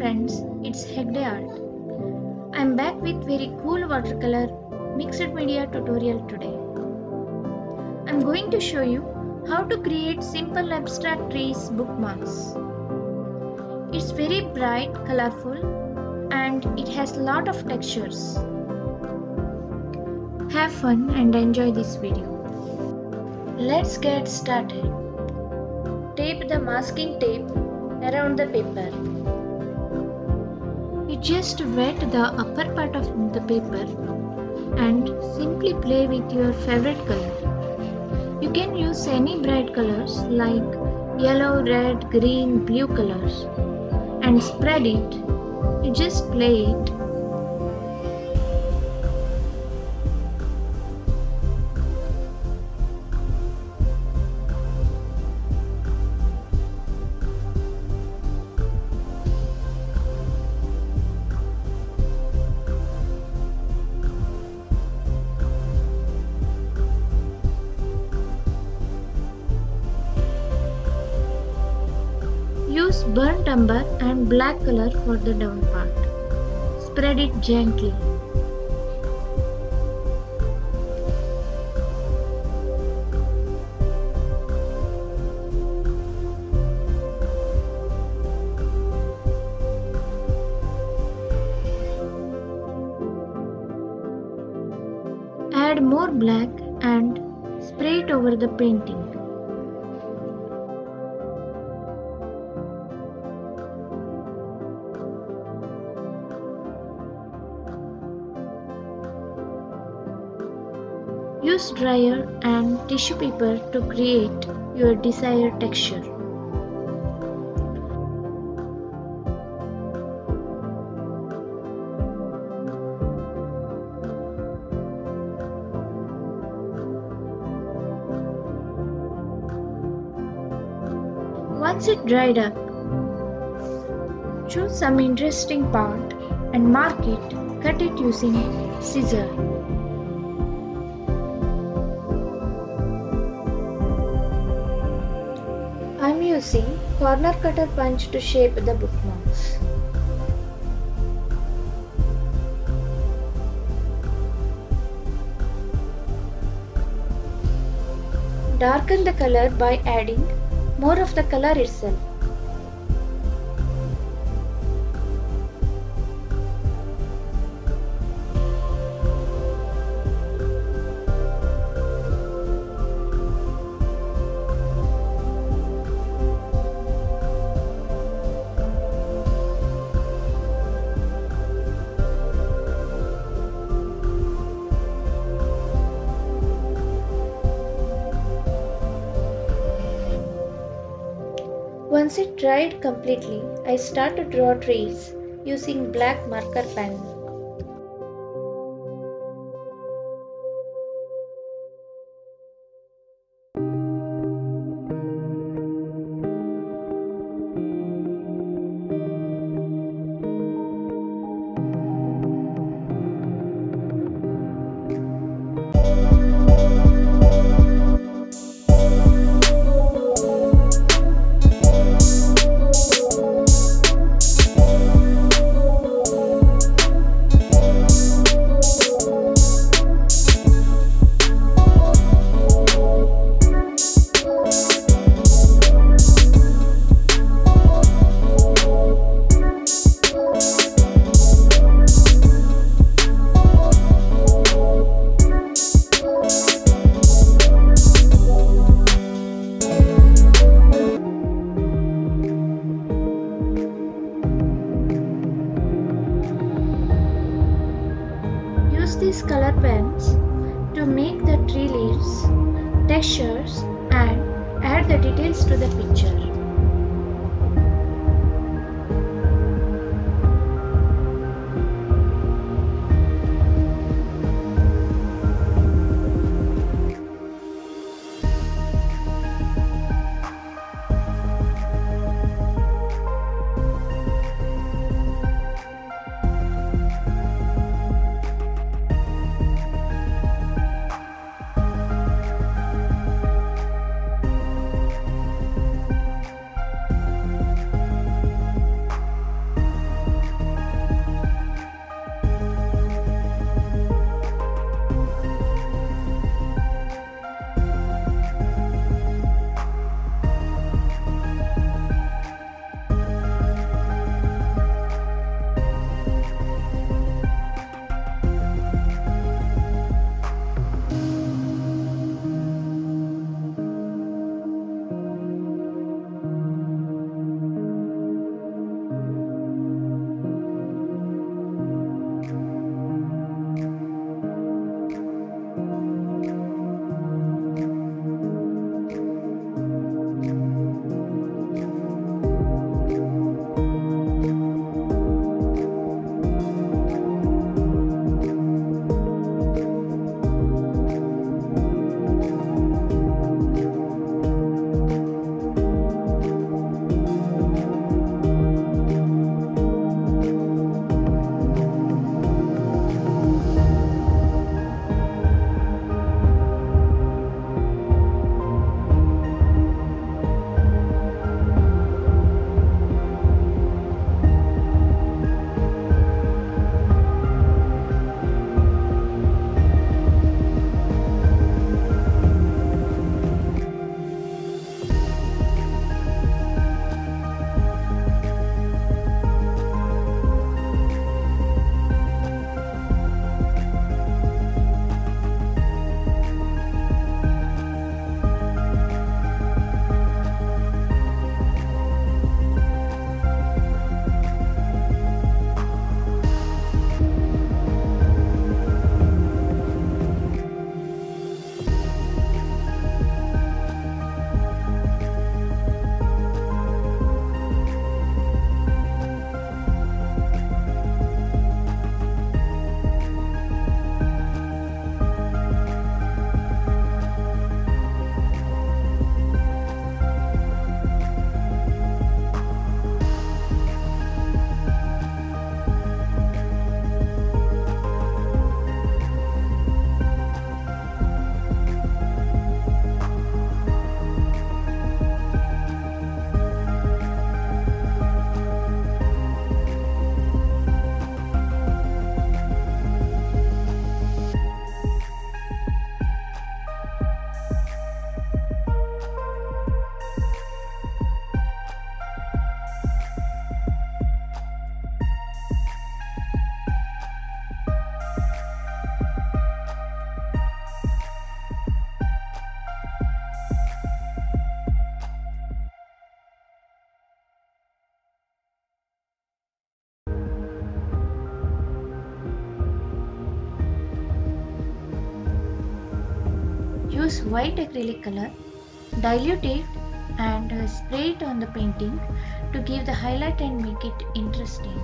friends, it's Hegde Art. I'm back with very cool watercolor mixed media tutorial today. I'm going to show you how to create simple abstract trees bookmarks. It's very bright, colorful and it has a lot of textures. Have fun and enjoy this video. Let's get started. Tape the masking tape around the paper. Just wet the upper part of the paper and simply play with your favorite color. You can use any bright colors like yellow, red, green, blue colors and spread it. You just play it. Umber and black color for the down part. Spread it gently. Add more black and spray it over the painting. Use dryer and tissue paper to create your desired texture. Once it dried up, choose some interesting part and mark it, cut it using scissor. Using corner cutter punch to shape the bookmarks. Darken the color by adding more of the color itself. Once it dried completely, I start to draw trees using black marker pen. Use white acrylic color, dilute it and spray it on the painting to give the highlight and make it interesting.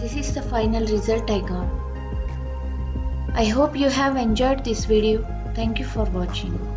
This is the final result I got. I hope you have enjoyed this video. Thank you for watching.